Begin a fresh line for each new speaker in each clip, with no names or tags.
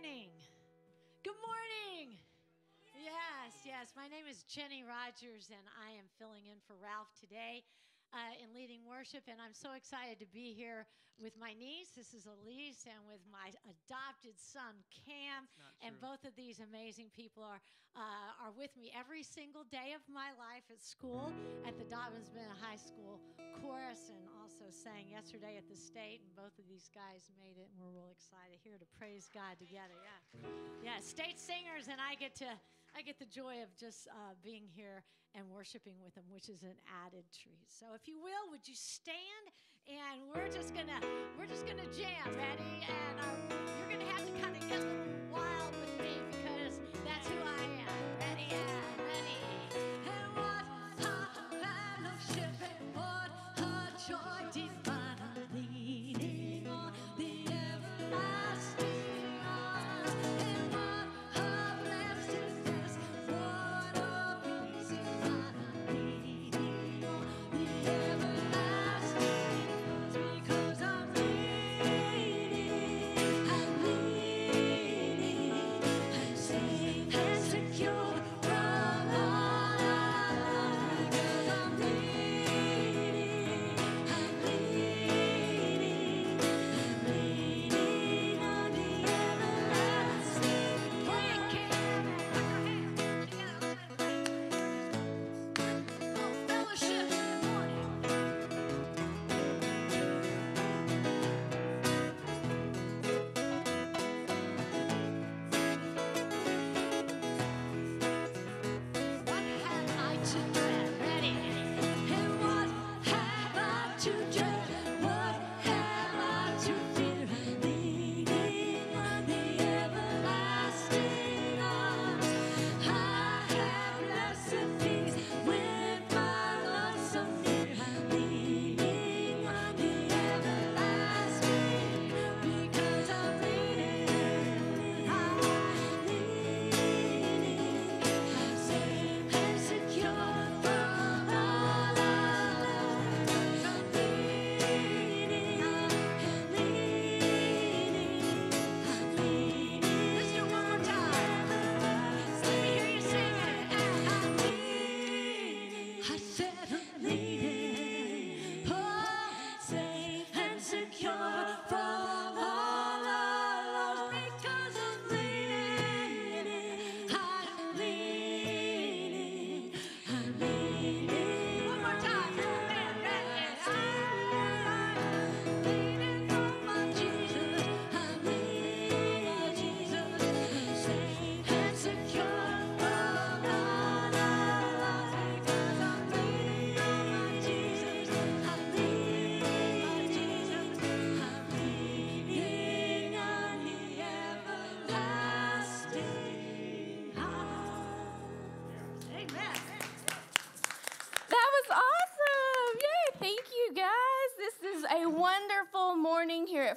morning. Good morning. Yes, yes. My name is Jenny Rogers, and I am filling in for Ralph today uh, in leading worship. And I'm so excited to be here with my niece. This is Elise, and with my adopted son Cam. And both of these amazing people are uh, are with me every single day of my life at school at the Dobyns Bennett High School chorus, and also sang yesterday at the state. And both of these guys made it, and we're real excited here to praise God together. Yeah, yeah. State singers, and I get to. I get the joy of just uh, being here and worshiping with them, which is an added treat. So, if you will, would you stand? And we're just gonna we're just gonna jam. Ready? And um, you're gonna have to kind of get a little wild with me because that's who I am.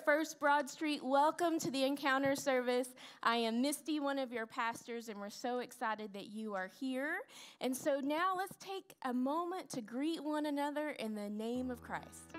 First Broad Street. Welcome to the Encounter service. I am Misty, one of your pastors, and we're so excited that you are here. And so now let's take a moment to greet one another in the name of Christ.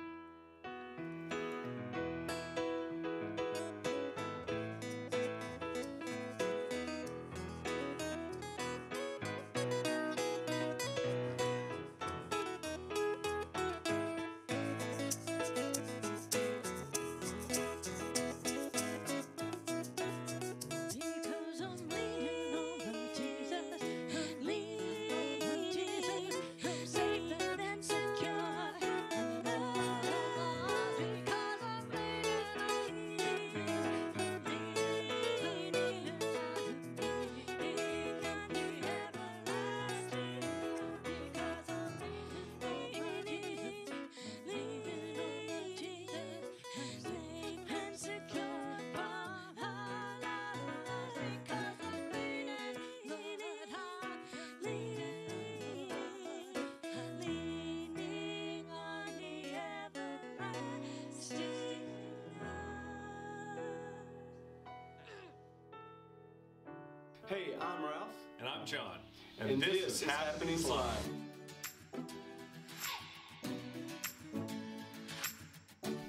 Hey, I'm Ralph.
And I'm John.
And, this, is Happening Live.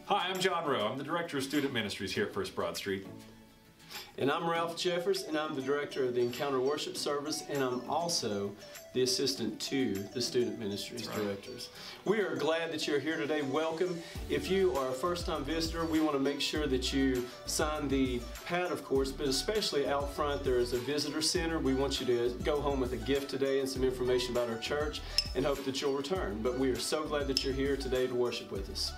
Hi, I'm John Rowe. I'm the Director of Student Ministries here at First Broad Street.
And I'm Ralph Jeffers, and I'm the director of the Encounter Worship Service, and I'm also the assistant to the student ministries right. directors. We are glad that you're here today. Welcome. If you are a first time visitor, we want to make sure that you sign the pad, of course, but especially out front, there is a visitor center. We want you to go home with a gift today and some information about our church and hope that you'll return. But we are so glad that you're here today to worship with us.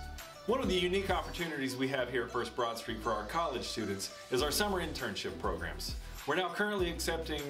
One of the unique opportunities we have here at First Broad Street for our college students is our summer internship programs. We're now currently accepting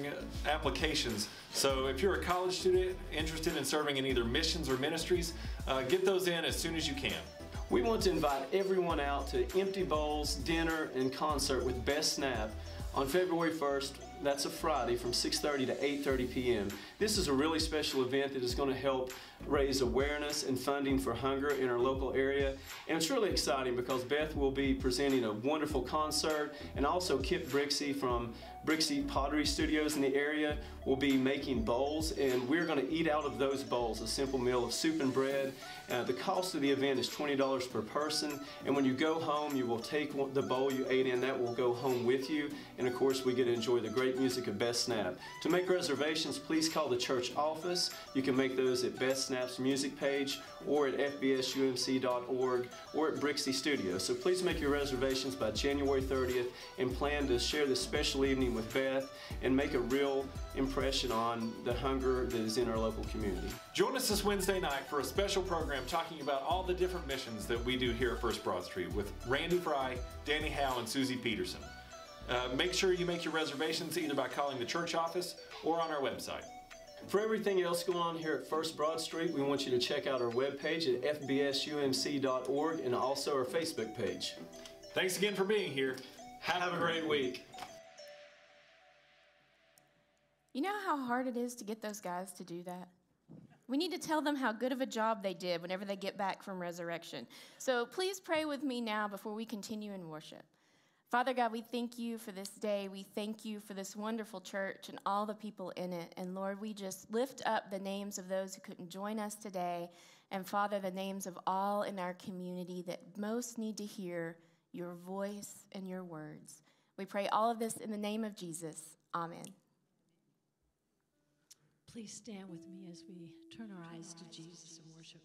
applications, so if you're a college student interested in serving in either missions or ministries, uh, get those in as soon as you can.
We want to invite everyone out to Empty Bowls, dinner, and concert with Beth Snapp on February 1st that's a Friday from 6.30 to 8.30 p.m. This is a really special event that is going to help raise awareness and funding for hunger in our local area. And it's really exciting because Beth will be presenting a wonderful concert and also Kip Brixey from Brixey Pottery Studios in the area will be making bowls and we're going to eat out of those bowls, a simple meal of soup and bread. Uh, the cost of the event is $20 per person and when you go home you will take the bowl you ate in, that will go home with you and of course we get to enjoy the great music of Beth Snapp. To make reservations please call the church office. You can make those at Beth Snapp's music page or at fbsumc.org or at Brixey Studios. So please make your reservations by January 30th and plan to share this special evening with Beth and make a real impression on the hunger that is in our local community.
Join us this Wednesday night for a special program talking about all the different missions that we do here at First Broad Street with Randy Fry, Danny Howe, and Susie Peterson. Uh, make sure you make your reservations either by calling the church office or on our website.
For everything else going on here at First Broad Street, we want you to check out our webpage at fbsumc.org and also our Facebook page.
Thanks again for being here.
Have, Have a great week.
You know how hard it is to get those guys to do that? We need to tell them how good of a job they did whenever they get back from resurrection. So please pray with me now before we continue in worship. Father God, we thank you for this day. We thank you for this wonderful church and all the people in it. And Lord, we just lift up the names of those who couldn't join us today. And Father, the names of all in our community that most need to hear your voice and your words. We pray all of this in the name of Jesus. Amen.
Please stand with me as we turn our eyes to Jesus and worship.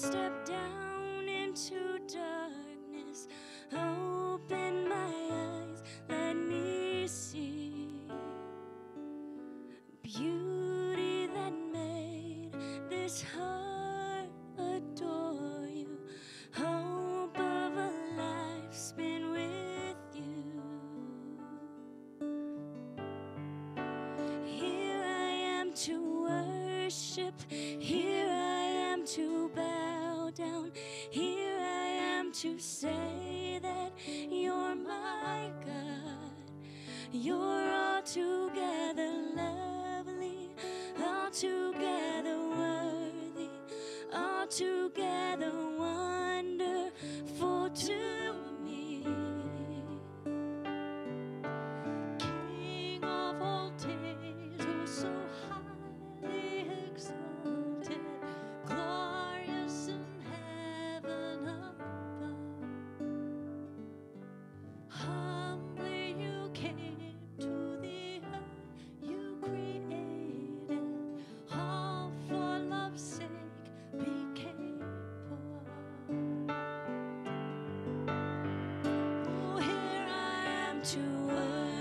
Step down into to say that you're my God. You're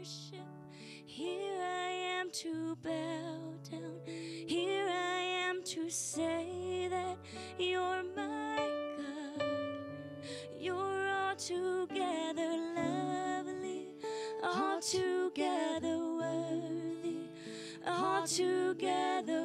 worship. Here I am to bow down. Here I am to say that you're my God. You're
all together lovely, all together worthy, all
together.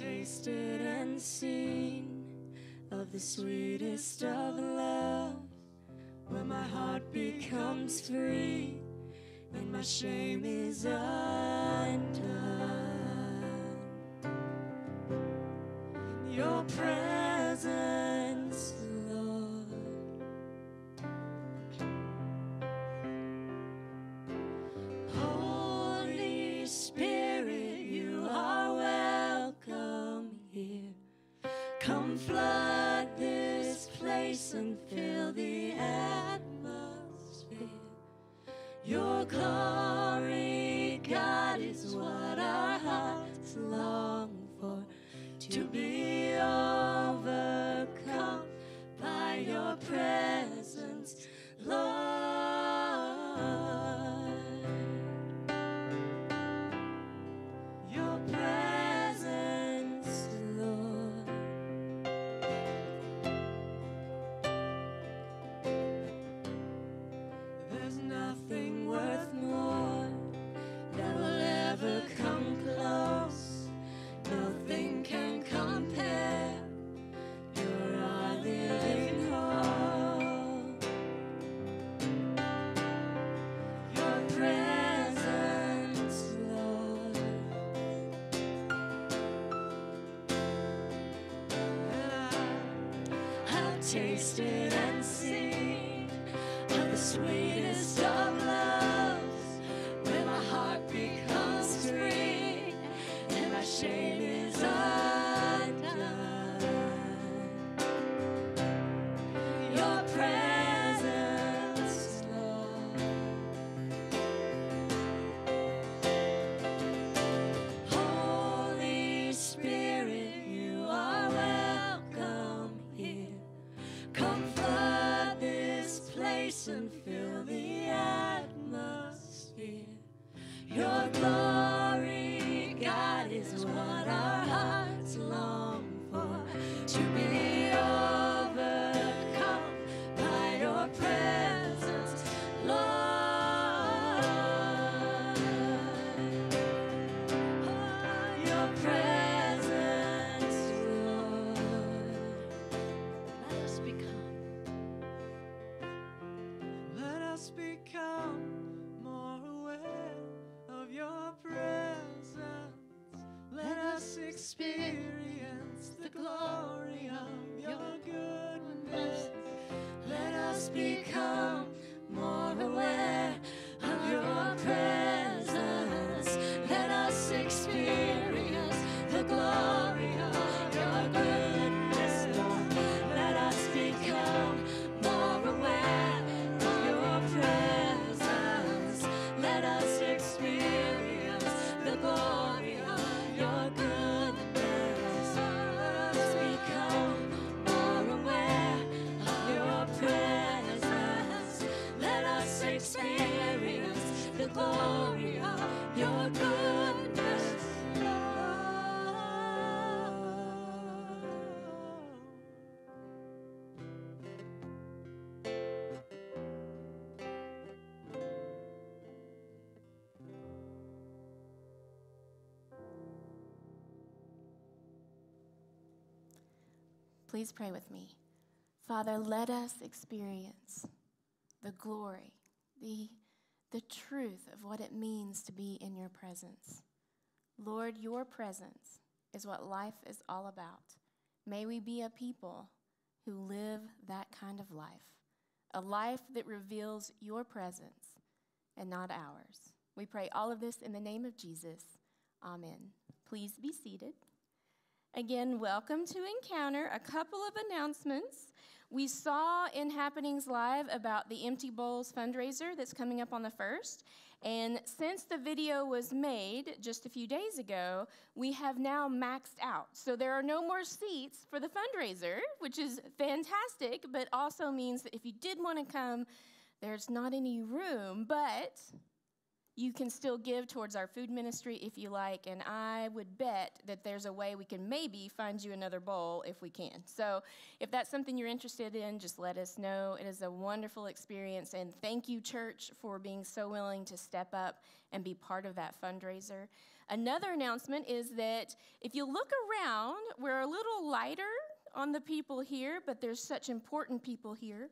tasted and seen of the sweetest of love, when my heart becomes free and my shame is undone. Your presence. and fill the atmosphere. Your call.
Please pray with me. Father, let us experience the glory, the, the truth of what it means to be in your presence. Lord, your presence is what life is all about. May we be a people who live that kind of life, a life that reveals your presence and not ours. We pray all of this in the name of Jesus. Amen. Please be seated. Again, welcome to Encounter. A couple of announcements. We saw in Happenings Live about the Empty Bowls fundraiser that's coming up on the 1st. And since the video was made just a few days ago, we have now maxed out. So there are no more seats for the fundraiser, which is fantastic, but also means that if you did want to come, there's not any room. But you can still give towards our food ministry if you like, and I would bet that there's a way we can maybe find you another bowl if we can. So, if that's something you're interested in, just let us know. It is a wonderful experience, and thank you, church, for being so willing to step up and be part of that fundraiser. Another announcement is that if you look around, we're a little lighter on the people here, but there's such important people here.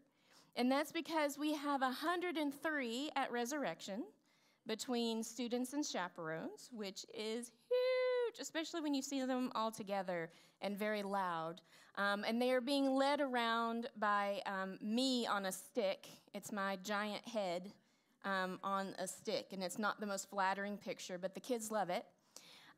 And that's because we have 103 at Resurrection between students and chaperones, which is huge, especially when you see them all together and very loud. Um, and they are being led around by um, me on a stick. It's my giant head um, on a stick, and it's not the most flattering picture, but the kids love it.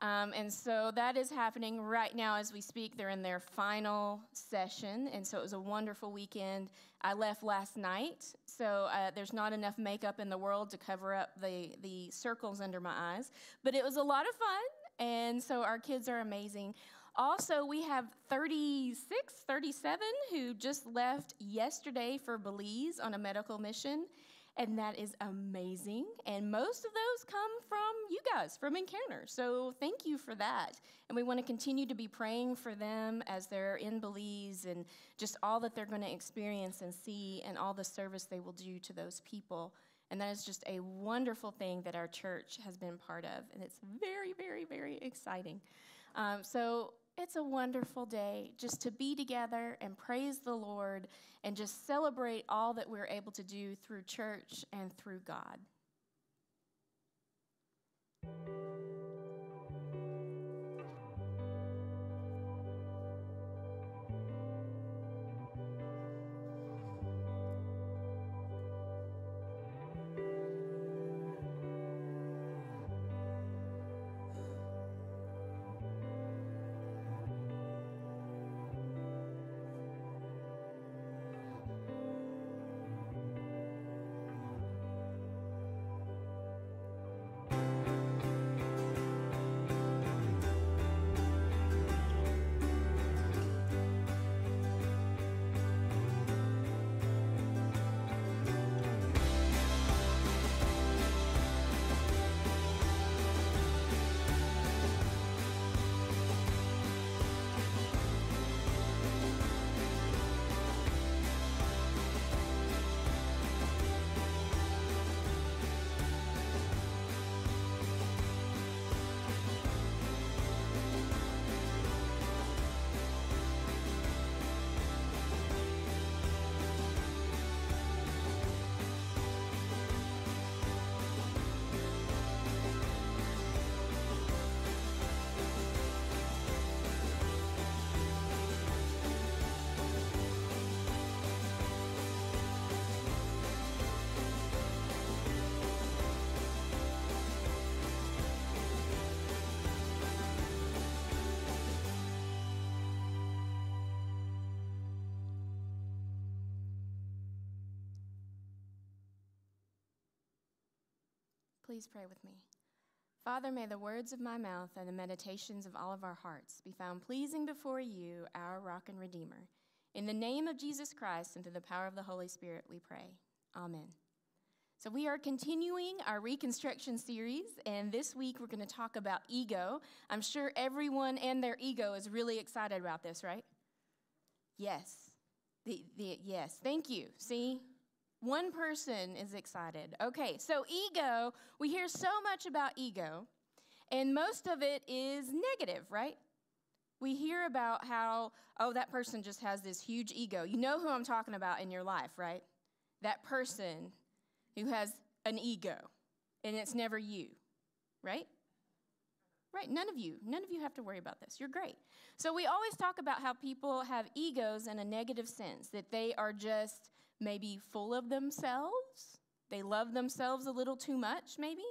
Um, and so that is happening right now as we speak. They're in their final session, and so it was a wonderful weekend. I left last night, so uh, there's not enough makeup in the world to cover up the, the circles under my eyes, but it was a lot of fun, and so our kids are amazing. Also, we have 36, 37 who just left yesterday for Belize on a medical mission and that is amazing. And most of those come from you guys, from Encounter. So thank you for that. And we want to continue to be praying for them as they're in Belize and just all that they're going to experience and see and all the service they will do to those people. And that is just a wonderful thing that our church has been part of. And it's very, very, very exciting. Um, so it's a wonderful day just to be together and praise the Lord and just celebrate all that we're able to do through church and through God. Please pray with me. Father, may the words of my mouth and the meditations of all of our hearts be found pleasing before you, our rock and redeemer. In the name of Jesus Christ and through the power of the Holy Spirit, we pray. Amen. So, we are continuing our reconstruction series, and this week we're going to talk about ego. I'm sure everyone and their ego is really excited about this, right? Yes. The, the, yes. Thank you. See, one person is excited. Okay, so ego, we hear so much about ego, and most of it is negative, right? We hear about how, oh, that person just has this huge ego. You know who I'm talking about in your life, right? That person who has an ego, and it's never you, right? Right, none of you, none of you have to worry about this. You're great. So we always talk about how people have egos in a negative sense, that they are just maybe full of themselves. They love themselves a little too much, maybe.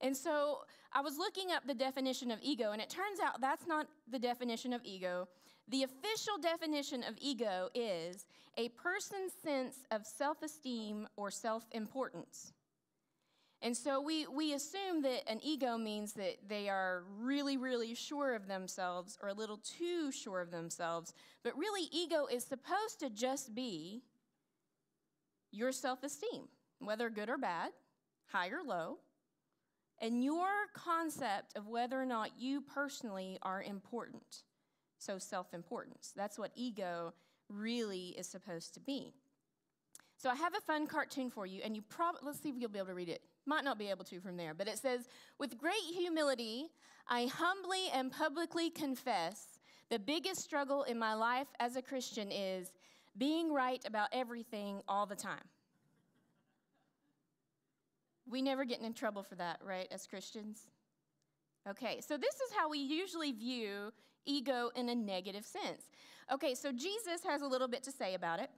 And so I was looking up the definition of ego, and it turns out that's not the definition of ego. The official definition of ego is a person's sense of self esteem or self importance. And so we, we assume that an ego means that they are really, really sure of themselves or a little too sure of themselves. But really, ego is supposed to just be your self esteem, whether good or bad, high or low, and your concept of whether or not you personally are important. So, self importance. That's what ego really is supposed to be. So, I have a fun cartoon for you, and you probably, let's see if you'll be able to read it. Might not be able to from there, but it says, With great humility, I humbly and publicly confess the biggest struggle in my life as a Christian is being right about everything all the time. We never get in trouble for that, right, as Christians? Okay, so this is how we usually view ego in a negative sense. Okay, so Jesus has a little bit to say about it.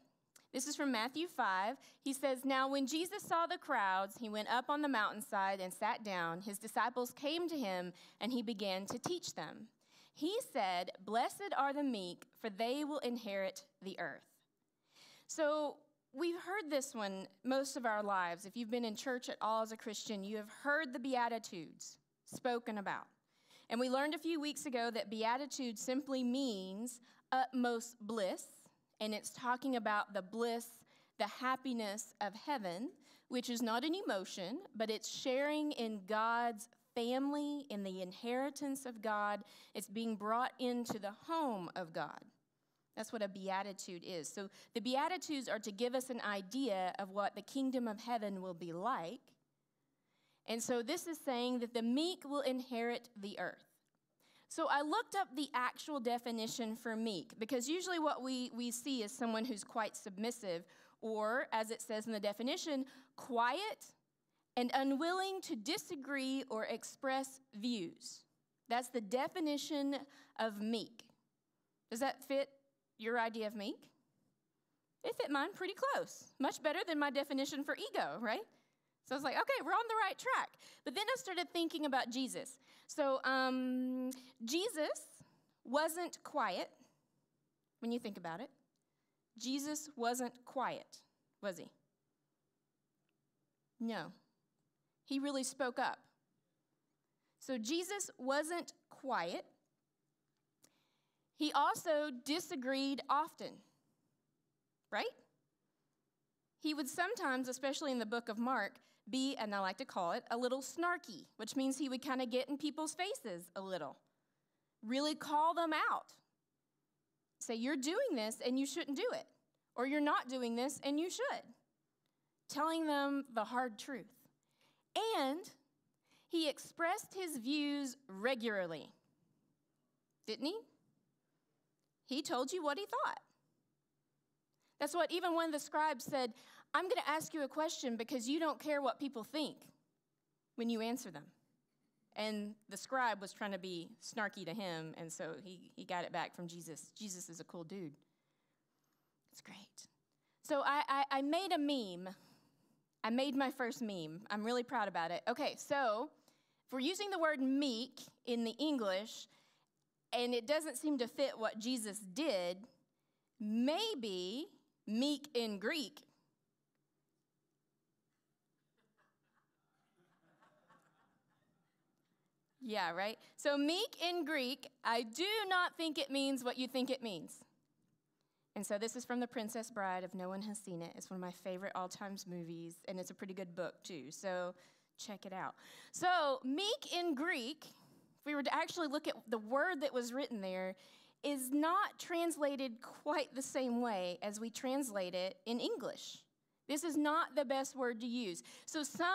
This is from Matthew 5. He says, Now when Jesus saw the crowds, he went up on the mountainside and sat down. His disciples came to him, and he began to teach them. He said, Blessed are the meek, for they will inherit the earth. So we've heard this one most of our lives. If you've been in church at all as a Christian, you have heard the Beatitudes spoken about. And we learned a few weeks ago that Beatitude simply means utmost bliss and it's talking about the bliss, the happiness of heaven, which is not an emotion, but it's sharing in God's family, in the inheritance of God. It's being brought into the home of God. That's what a beatitude is. So the beatitudes are to give us an idea of what the kingdom of heaven will be like. And so this is saying that the meek will inherit the earth. So I looked up the actual definition for meek because usually what we, we see is someone who's quite submissive, or as it says in the definition, quiet and unwilling to disagree or express views. That's the definition of meek. Does that fit your idea of meek? It fit mine pretty close. Much better than my definition for ego, right? So I was like, okay, we're on the right track. But then I started thinking about Jesus. So um, Jesus wasn't quiet when you think about it. Jesus wasn't quiet, was he? No. He really spoke up. So Jesus wasn't quiet. He also disagreed often, right? He would sometimes, especially in the book of Mark, be, and I like to call it, a little snarky, which means he would kind of get in people's faces a little, really call them out. Say, you're doing this and you shouldn't do it, or you're not doing this and you should. Telling them the hard truth. And he expressed his views regularly, didn't he? He told you what he thought. That's what even one of the scribes said I'm going to ask you a question because you don't care what people think when you answer them. And the scribe was trying to be snarky to him, and so he, he got it back from Jesus. Jesus is a cool dude. It's great. So I, I, I made a meme. I made my first meme. I'm really proud about it. Okay, so if we're using the word meek in the English, and it doesn't seem to fit what Jesus did, maybe meek in Greek Yeah, right? So, meek in Greek, I do not think it means what you think it means. And so, this is from The Princess Bride, if no one has seen it. It's one of my favorite all times movies, and it's a pretty good book, too. So, check it out. So, meek in Greek, we were to actually look at the word that was written there, is not translated quite the same way as we translate it in English. This is not the best word to use. So some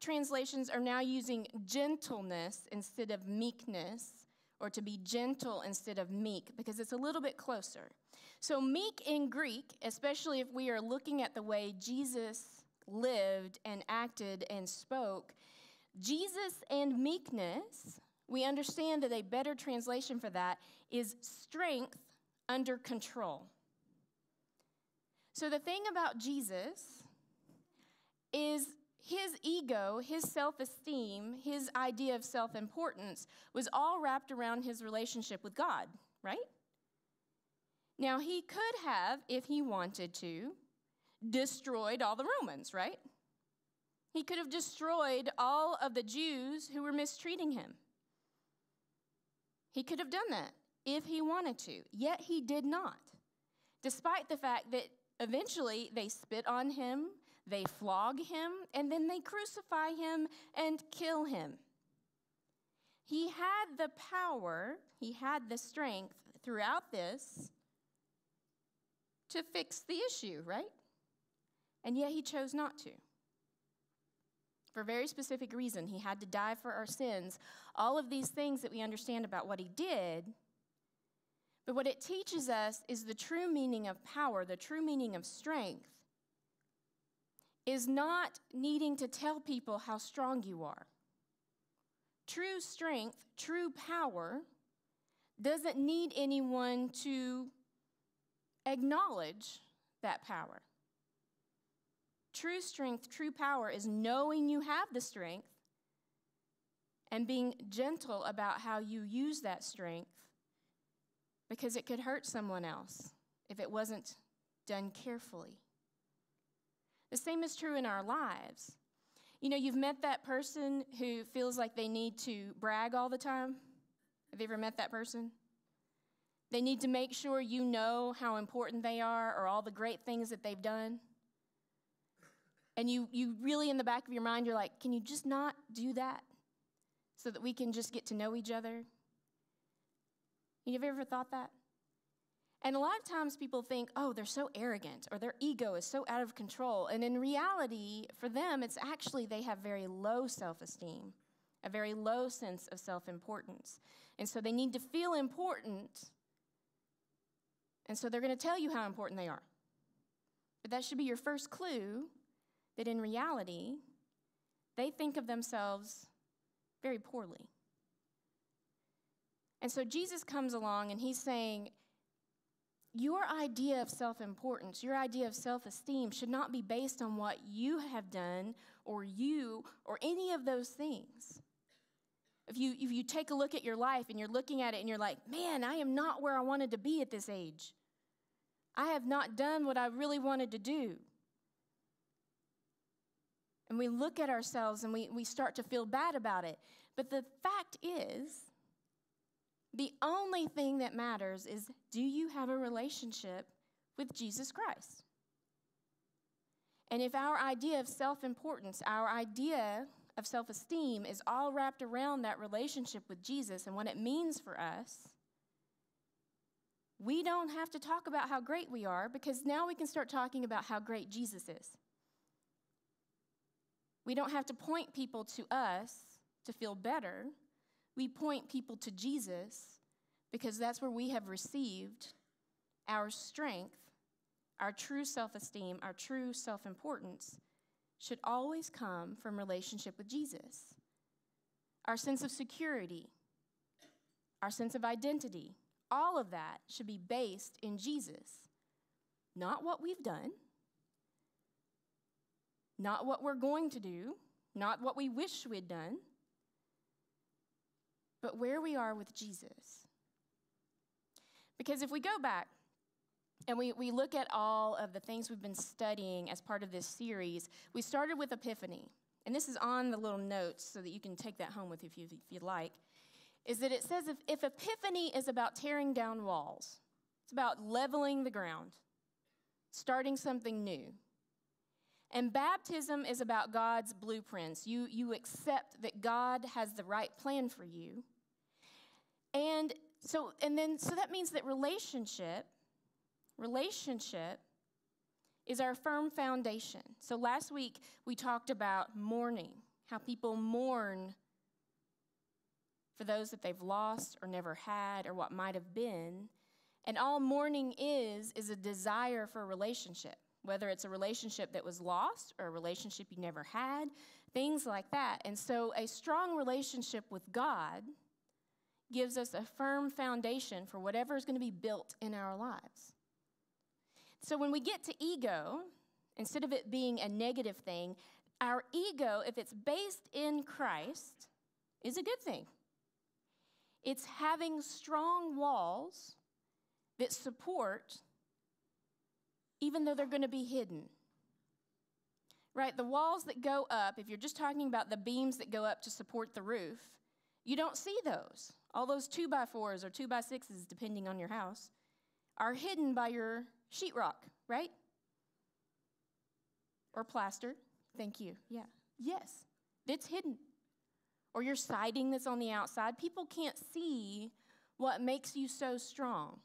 translations are now using gentleness instead of meekness, or to be gentle instead of meek because it's a little bit closer. So, meek in Greek, especially if we are looking at the way Jesus lived and acted and spoke, Jesus and meekness, we understand that a better translation for that is strength under control. So, the thing about Jesus is his ego, his self esteem, his idea of self importance was all wrapped around his relationship with God, right? Now, he could have, if he wanted to, destroyed all the Romans, right? He could have destroyed all of the Jews who were mistreating him. He could have done that if he wanted to, yet he did not. Despite the fact that eventually they spit on him, they flog him, and then they crucify him and kill him. He had the power, he had the strength throughout this to fix the issue, right? And yet he chose not to. For a very specific reason, he had to die for our sins. All of these things that we understand about what he did. But what it teaches us is the true meaning of power, the true meaning of strength, is not needing to tell people how strong you are. True strength, true power, doesn't need anyone to acknowledge that power. True strength, true power is knowing you have the strength and being gentle about how you use that strength because it could hurt someone else if it wasn't done carefully. The same is true in our lives. You know, you've met that person who feels like they need to brag all the time. Have you ever met that person? They need to make sure you know how important they are or all the great things that they've done. And you, you really, in the back of your mind, you're like, can you just not do that so that we can just get to know each other? You have ever thought that? And a lot of times people think, oh, they're so arrogant or their ego is so out of control. And in reality, for them, it's actually they have very low self esteem, a very low sense of self importance. And so they need to feel important and so they're going to tell you how important they are. But that should be your first clue that in reality, they think of themselves very poorly. And so Jesus comes along and he's saying, Your idea of self importance, your idea of self esteem should not be based on what you have done or you or any of those things. If you, if you take a look at your life and you're looking at it and you're like, man, I am not where I wanted to be at this age. I have not done what I really wanted to do. And we look at ourselves and we, we start to feel bad about it. But the fact is, the only thing that matters is do you have a relationship with Jesus Christ? And if our idea of self importance, our idea of self esteem is all wrapped around that relationship with Jesus and what it means for us, we don't have to talk about how great we are because now we can start talking about how great Jesus is. We don't have to point people to us to feel better. We point people to Jesus because that's where we have received our strength, our true self esteem, our true self importance should always come from relationship with Jesus. Our sense of security, our sense of identity, all of that should be based in Jesus, not what we've done, not what we're going to do, not what we wish we'd done, but where we are with Jesus. Because if we go back and we, we look at all of the things we've been studying as part of this series, we started with Epiphany. And this is on the little notes so that you can take that home with you if, you, if you'd like. Is that it says if, if Epiphany is about tearing down walls, it's about leveling the ground, starting something new. And baptism is about God's blueprints. You, you accept that God has the right plan for you. And so, and then, so that means that relationship, relationship is our firm foundation. So last week we talked about mourning, how people mourn for those that they've lost or never had or what might have been. And all mourning is, is a desire for a relationship, whether it's a relationship that was lost or a relationship you never had, things like that. And so a strong relationship with God gives us a firm foundation for whatever is going to be built in our lives. So when we get to ego, instead of it being a negative thing, our ego, if it's based in Christ, is a good thing. It's having strong walls that support, even though they're going to be hidden. Right? The walls that go up, if you're just talking about the beams that go up to support the roof, you don't see those. All those two by fours or two by sixes, depending on your house, are hidden by your sheetrock, right? Or plaster. Thank you. Yeah. Yes, it's hidden. Or your siding that's on the outside. People can't see what makes you so strong.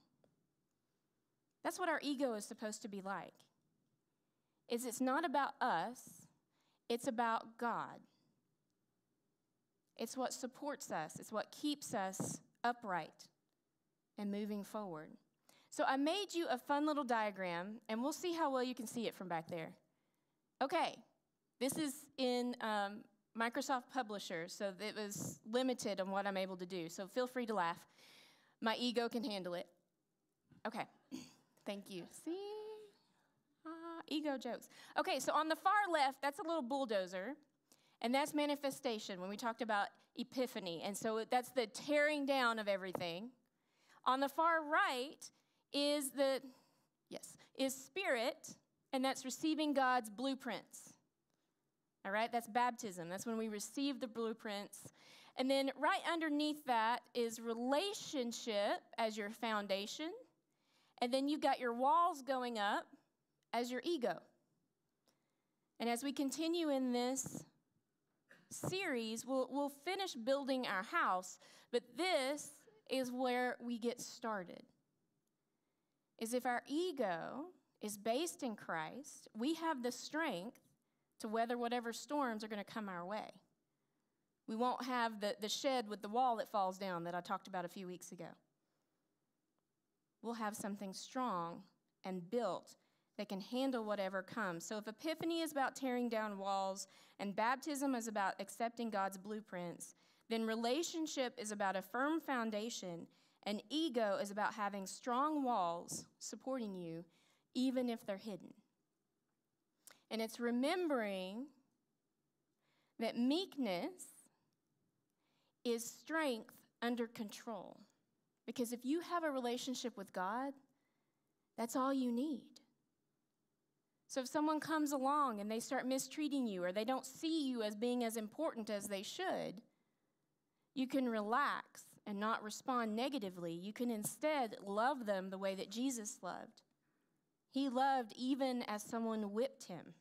That's what our ego is supposed to be like. Is it's not about us, it's about God. It's what supports us, it's what keeps us upright and moving forward. So I made you a fun little diagram, and we'll see how well you can see it from back there. Okay, this is in um, Microsoft Publisher, so it was limited on what I'm able to do. So feel free to laugh. My ego can handle it. Okay, thank you. See? Uh, ego jokes. Okay, so on the far left, that's a little bulldozer, and that's manifestation when we talked about epiphany. And so that's the tearing down of everything. On the far right is the, yes, is spirit, and that's receiving God's blueprints. All right, that's baptism. That's when we receive the blueprints. And then right underneath that is relationship as your foundation. And then you've got your walls going up as your ego. And as we continue in this series, we'll, we'll finish building our house, but this is where we get started. Is if our ego is based in Christ, we have the strength to weather whatever storms are going to come our way. We won't have the, the shed with the wall that falls down that I talked about a few weeks ago. We'll have something strong and built that can handle whatever comes. So, if Epiphany is about tearing down walls and baptism is about accepting God's blueprints, then relationship is about a firm foundation, and ego is about having strong walls supporting you, even if they're hidden. And it's remembering that meekness is strength under control. Because if you have a relationship with God, that's all you need. So if someone comes along and they start mistreating you or they don't see you as being as important as they should, you can relax and not respond negatively. You can instead love them the way that Jesus loved. He loved even as someone whipped him.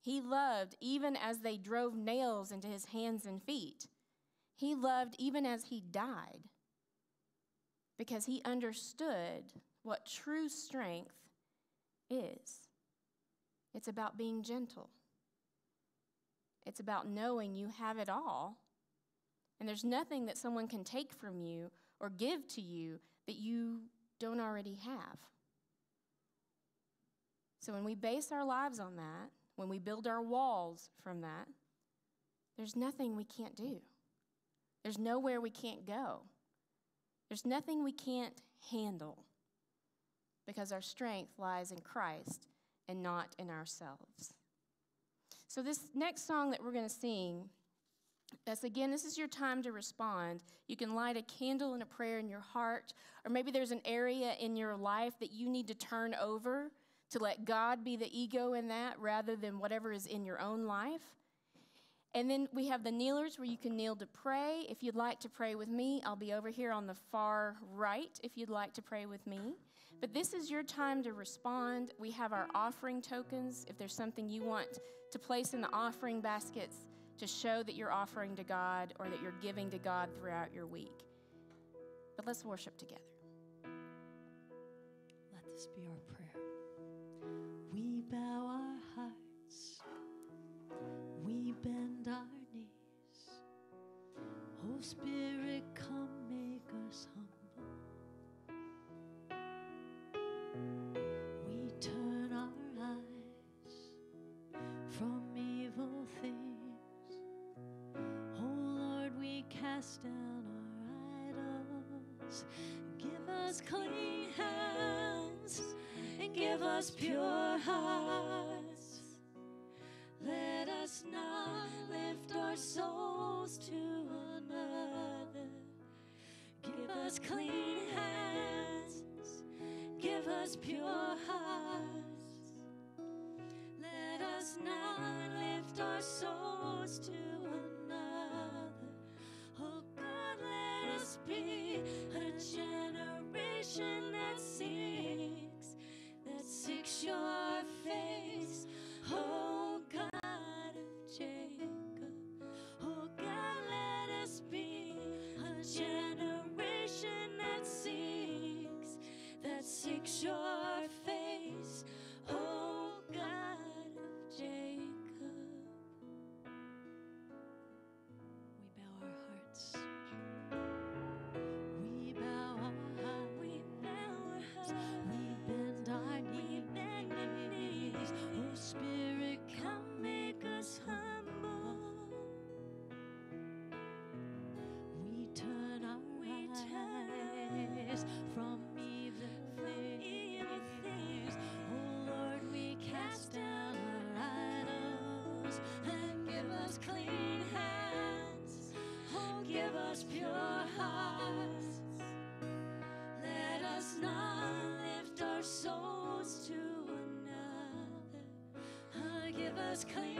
He loved even as they drove nails into his hands and feet. He loved even as he died because he understood what true strength is. It's about being gentle, it's about knowing you have it all, and there's nothing that someone can take from you or give to you that you don't already have. So when we base our lives on that, when we build our walls from that, there's nothing we can't do. There's nowhere we can't go. There's nothing we can't handle because our strength lies in Christ and not in ourselves. So, this next song that we're going to sing, that's again, this is your time to respond. You can light a candle and a prayer in your heart, or maybe there's an area in your life that you need to turn over to let God be the ego in that rather than whatever is in your own life. And then we have the kneelers where you can kneel to pray. If you'd like to pray with me, I'll be over here on the far right if you'd like to pray with me. But this is your time to respond. We have our offering tokens. If there's something you want to place in the offering baskets to show that you're offering to God or that you're giving to God throughout your week. But let's worship together.
Let this be our prayer. We bow our Spirit, come make us humble. We turn our eyes from evil things. Oh Lord, we cast down our idols. Give us clean hands and give us pure hearts. Let us not lift our souls. clean hands, give us pure hearts. Let us not lift our souls to Yorkshire. was clean.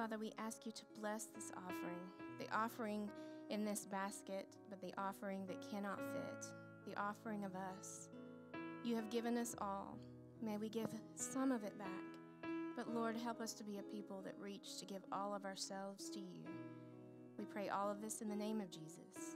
Father, we ask you to bless this offering, the offering in this basket, but the offering that cannot fit, the offering of us. You have given us all. May we give some of it back. But Lord, help us to be a people that reach to give all of ourselves to you. We pray all of this in the name of Jesus.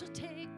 To take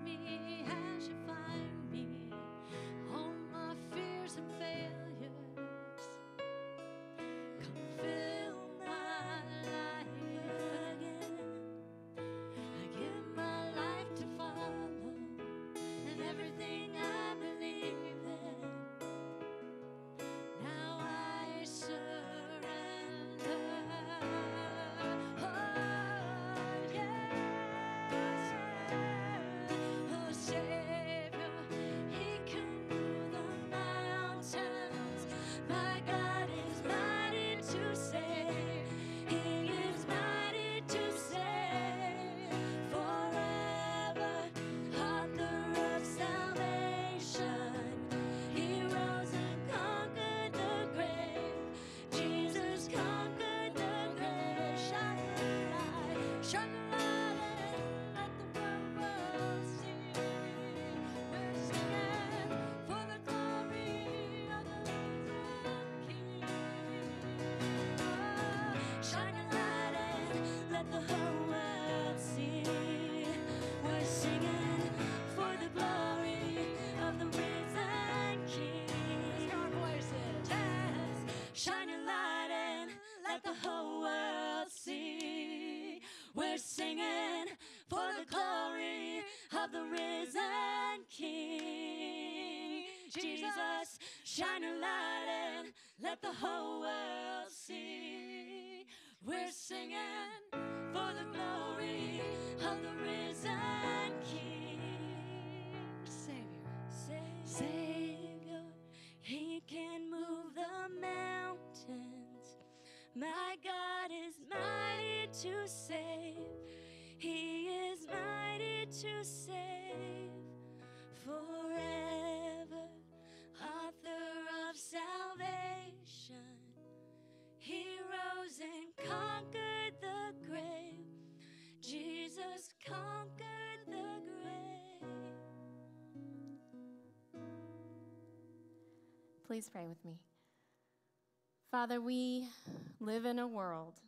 shine a light and let the whole world see. We're singing for the glory of the risen King.
Savior.
Savior, He can move the mountains. My God is mighty to save. He is mighty to save
Please pray with me. Father, we live in a world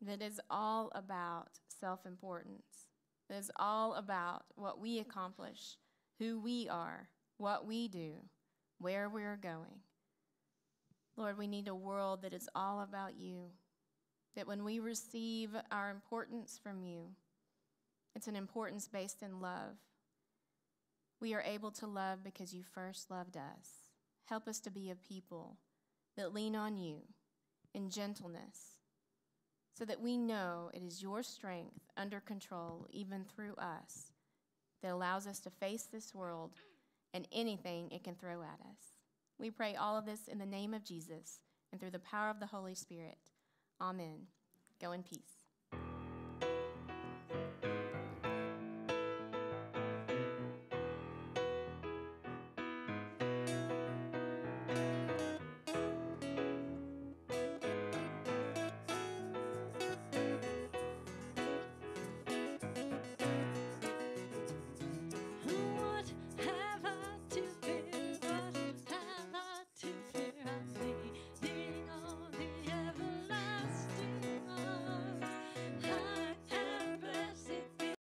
that is all about self importance, that is all about what we accomplish, who we are, what we do, where we're going. Lord, we need a world that is all about you, that when we receive our importance from you, it's an importance based in love. We are able to love because you first loved us. Help us to be a people that lean on you in gentleness, so that we know it is your strength under control, even through us, that allows us to face this world and anything it can throw at us. We pray all of this in the name of Jesus and through the power of the Holy Spirit. Amen. Go in peace.